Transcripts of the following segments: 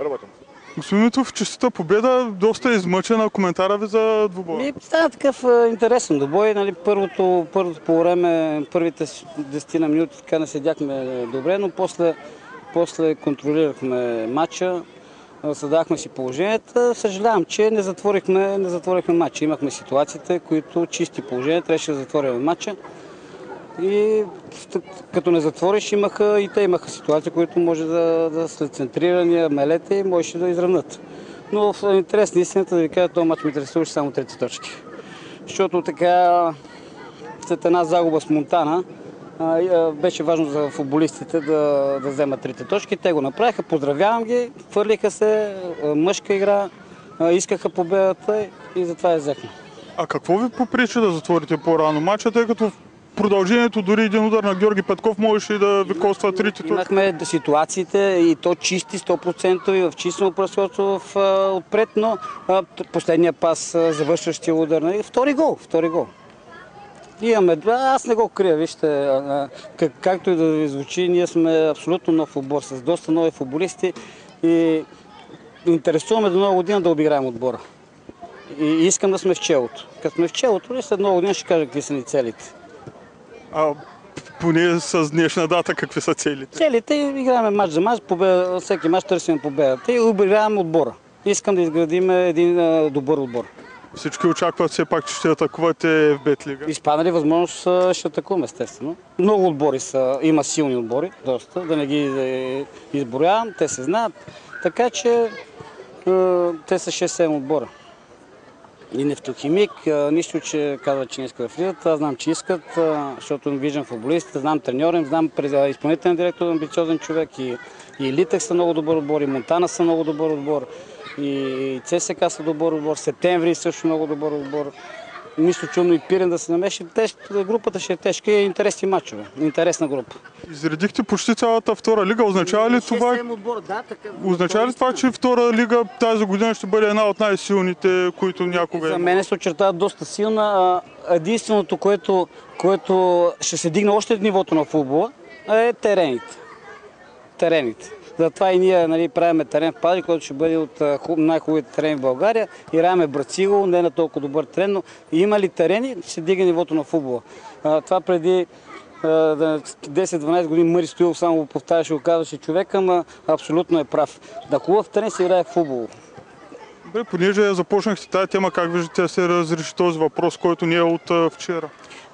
Работим. Господин Митов, честита победа, доста измъчена. Коментара ви за двубоя. Ми, стана такъв а, интересен добой. Нали, първото, първото по време, първите с- 10 на минути така не седяхме добре, но после, после контролирахме матча, създахме си положението. Съжалявам, че не затворихме, не затворихме матча. Имахме ситуациите, които чисти положения, трябваше да затворим матча. И като не затвориш, имаха и те имаха ситуации, които може да, да след центрирания мелете и можеше да изравнат. Но в интерес на истината да ви кажа, този матч ме интересуваше само трети точки. Защото така след една загуба с Монтана беше важно за футболистите да, да вземат трите точки. Те го направиха, поздравявам ги, хвърлиха се, мъжка игра, искаха победата и затова я взехме. А какво ви попречи да затворите по-рано матча, тъй като продължението дори един удар на Георги Петков можеше и да ви коства трите точки? Имахме ситуациите и то чисти 100% и в числено превъзходство в, отпред, но последния пас, завършващия удар, нали, втори гол, втори гол. Имаме, аз не го крия, вижте, как, както и да ви звучи, ние сме абсолютно нов отбор с доста нови футболисти и интересуваме до нова година да обиграем отбора. И искам да сме в челото. Като сме в челото, ли след нова година ще кажа какви са ни целите. А поне с днешна дата какви са целите? Целите играем матч за матч, победа, всеки матч търсим победата и обявяваме отбора. Искам да изградим един добър отбор. Всички очакват все пак, че ще атакувате в Бетлига. Изпаднали възможност ще атакуваме, естествено. Много отбори са, има силни отбори, доста, да не ги е, изброявам, те се знаят. Така че те са 6-7 отбора. И нефтохимик, нищо, че казват, че не искат да влизат. Аз знам, че искат, защото виждам футболистите, знам треньора им, знам изпълнителен директор, амбициозен човек и, и Литък са много добър отбор, и Монтана са много добър отбор, и ЦСК са добър отбор, Септември също много добър отбор. Нищо чудно и Пирен да се намеши. Теж, групата ще е тежка и интересни матчове. Интересна група. Изредихте почти цялата втора лига. Означава ли това, отбор, да, така. означава ли това, че втора лига тази година ще бъде една от най-силните, които някога За е? мен се очертава доста силна. Единственото, което, което ще се дигне още нивото на футбола, е терените. Терените. Затова и ние нали, правиме терен в Пади, който ще бъде от най-хубавите терени в България. Играеме Брациго, не е на толкова добър терен, но има ли терени, ще дига нивото на футбола. Това преди а, да- 10-12 години Мъри Стоилов само повтаряше, го казваше човека, ама абсолютно е прав. На хубав терен се играе футбол. Добре, понеже започнахте тази тема, как виждате да се разреши този въпрос, който не е от вчера?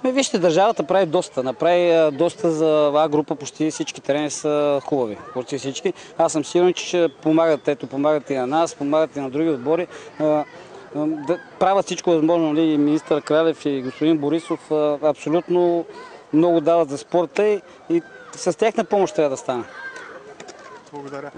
Ме, вижте, държавата прави доста. Направи доста за А група, почти всички терени са хубави. Почти всички. Аз съм сигурен, че ще помагат. Ето, помагат и на нас, помагат и на други отбори. Да правят всичко възможно. Нали? И Министър Кралев и господин Борисов абсолютно много дават за спорта и, и с тяхна помощ трябва да стане. Благодаря.